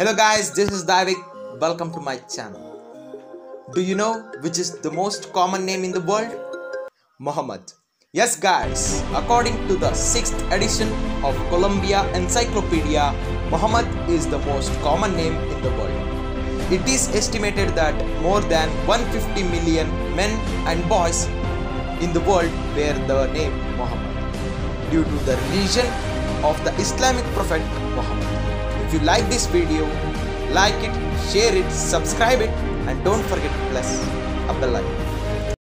Hello guys, this is Davik. Welcome to my channel. Do you know which is the most common name in the world? Muhammad. Yes guys, according to the 6th edition of Columbia Encyclopedia, Muhammad is the most common name in the world. It is estimated that more than 150 million men and boys in the world bear the name Muhammad due to the religion of the Islamic Prophet Muhammad. If you like this video, like it, share it, subscribe it and don't forget to press a bell icon.